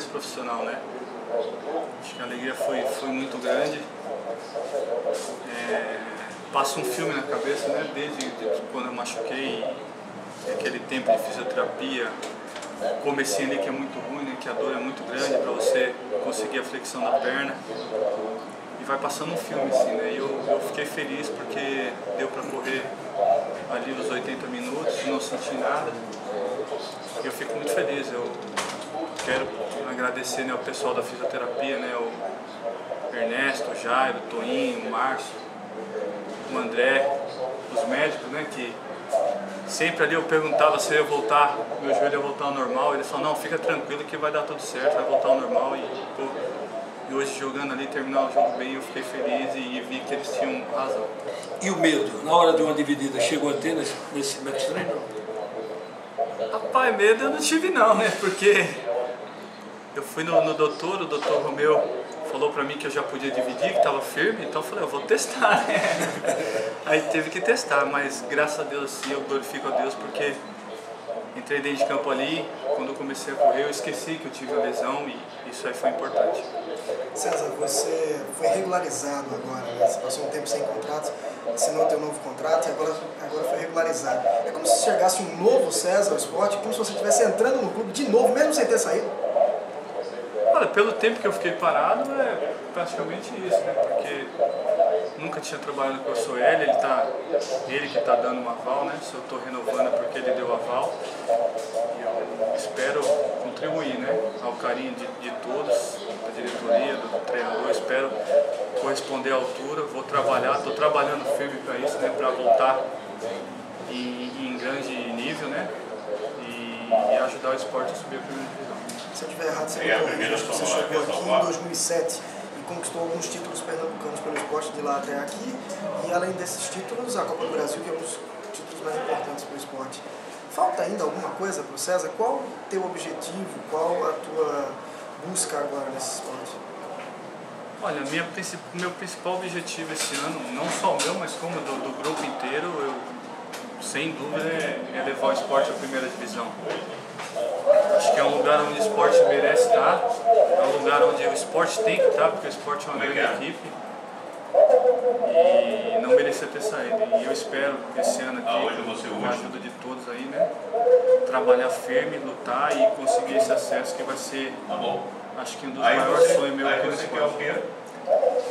esse profissional, né? Acho que a alegria foi, foi muito grande. É, passa um filme na cabeça, né? Desde de quando eu machuquei, aquele tempo de fisioterapia, comecinho ali que é muito ruim, né? Que a dor é muito grande para você conseguir a flexão da perna. E vai passando um filme assim, né? E eu, eu fiquei feliz porque deu para correr ali nos 80 minutos, não senti nada. Eu fico muito feliz. Eu quero agradecer né, ao pessoal da fisioterapia, né, o Ernesto, o Jairo, o Toinho, o Márcio, o André, os médicos, né, que sempre ali eu perguntava se eu ia voltar, meu joelho ia voltar ao normal, eles falaram, não, fica tranquilo que vai dar tudo certo, vai voltar ao normal e, pô, e hoje jogando ali, terminar o jogo bem, eu fiquei feliz e, vi que eles tinham razão. E o medo, na hora de uma dividida, chegou a ter nesse, nesse match treino? Rapaz, medo eu não tive não, né? Porque eu fui no, no doutor, o doutor Romeu falou pra mim que eu já podia dividir, que estava firme, então eu falei, eu vou testar, né? Aí teve que testar, mas graças a Deus sim, eu glorifico a Deus porque entrei dentro de campo ali, quando eu comecei a correr eu esqueci que eu tive a lesão e isso aí foi importante. César, você foi regularizado agora, né? Você passou um tempo sem contrato, assinou teu novo contrato e agora, agora foi regularizado. É como se chegasse um novo César ao esporte, como se você estivesse entrando no clube de novo, mesmo sem ter saído? Olha, pelo tempo que eu fiquei parado, é praticamente isso, né? Porque nunca tinha trabalhado com a Soel, ele, tá, ele que está dando um aval, né? Se eu estou renovando é porque ele deu aval. E eu espero contribuir, né? Ao carinho de, de todos, da diretoria, do treinador, espero corresponder à altura, vou trabalhar, estou trabalhando firme para isso, né? Para voltar em, em grande nível, né? E, e ajudar o esporte a subir a primeira divisão. Se eu estiver errado, você me corrija. Você chegou aqui em 2007 e conquistou alguns títulos pernambucanos pelo esporte de lá até aqui. E além desses títulos, a Copa do Brasil, que é um dos títulos mais importantes para o esporte. Falta ainda alguma coisa para o César? Qual o teu objetivo? Qual a tua busca agora nesse esporte? Olha, minha, meu principal objetivo esse ano, não só o meu, mas como do, do grupo inteiro, eu, sem dúvida, é, é levar o esporte à primeira divisão. Acho que é um lugar onde o esporte merece estar, é um lugar onde o esporte tem que estar, porque o esporte é uma grande equipe e não merecia ter saído. E eu espero esse ano aqui, com a ajuda de todos aí, né, trabalhar firme, lutar e conseguir esse acesso que vai ser, acho que um dos maiores sonhos meus aqui no esporte.